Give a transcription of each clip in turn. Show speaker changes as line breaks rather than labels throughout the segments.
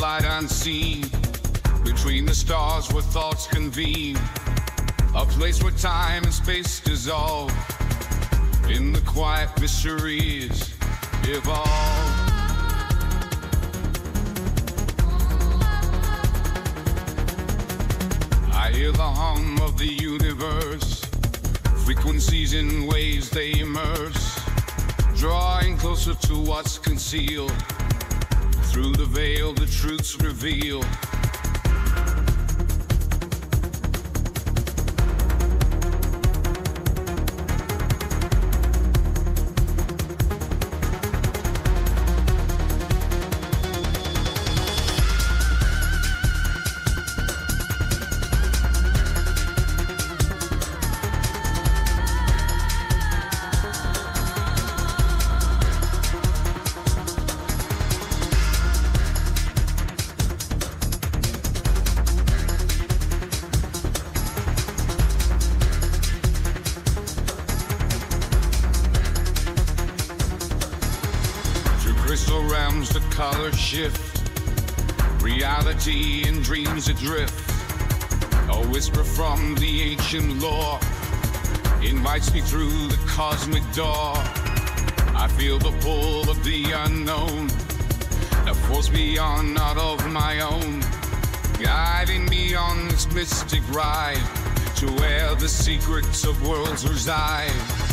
light unseen, between the stars where thoughts convene, a place where time and space dissolve, in the quiet mysteries evolve. I hear the hum of the universe, frequencies in waves they immerse, drawing closer to what's concealed. Through the veil, the truths reveal. Crystal realms, the colors shift. Reality and dreams adrift. A whisper from the ancient lore invites me through the cosmic door. I feel the pull of the unknown, a force beyond, not of my own, guiding me on this mystic ride to where the secrets of worlds reside.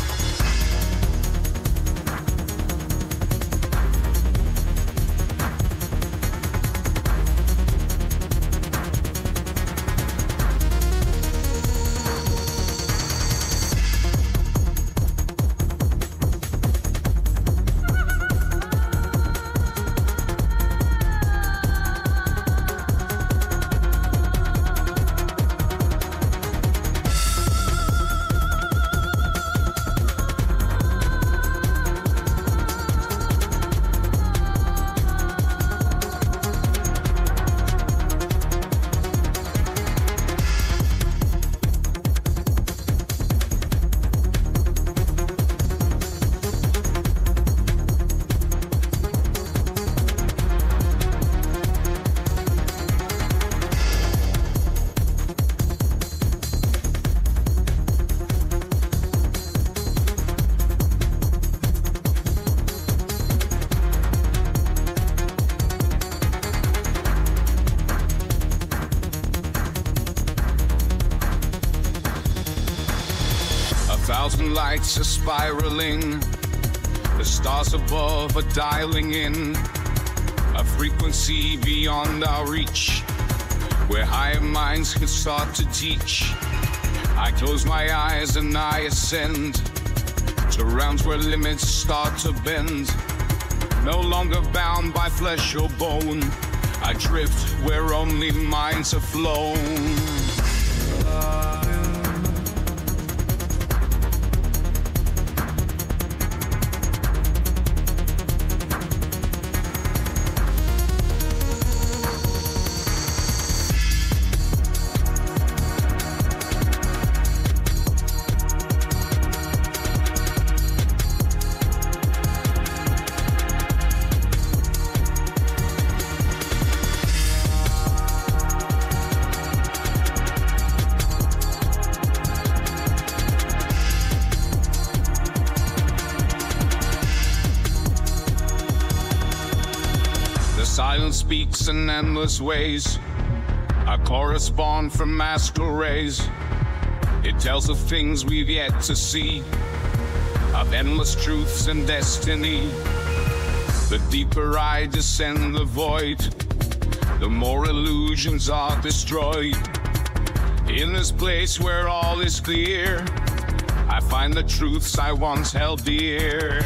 Thousand lights are spiraling. The stars above are dialing in. A frequency beyond our reach. Where higher minds can start to teach. I close my eyes and I ascend to realms where limits start to bend. No longer bound by flesh or bone. I drift where only minds have flown. Speaks in endless ways. I correspond from astral rays. It tells of things we've yet to see, of endless truths and destiny. The deeper I descend the void, the more illusions are destroyed. In this place where all is clear, I find the truths I once held dear.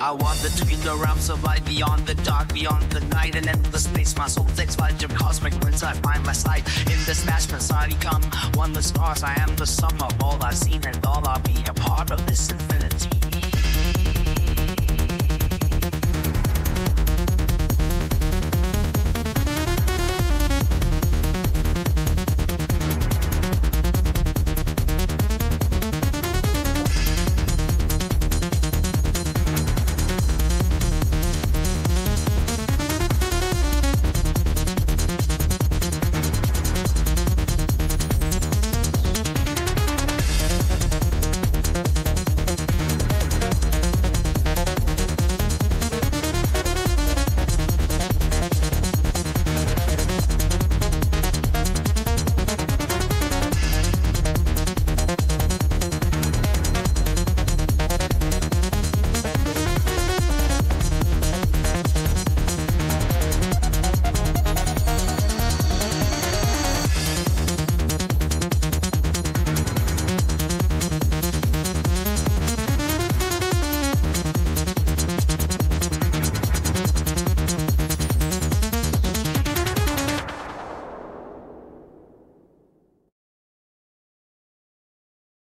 I between the realms of light, beyond the dark, beyond the night, and endless space. My soul takes flight of cosmic winds. I find my sight in this national society. Come, one the stars. I am the sum of all I've seen, and all I'll be a part of this infinity.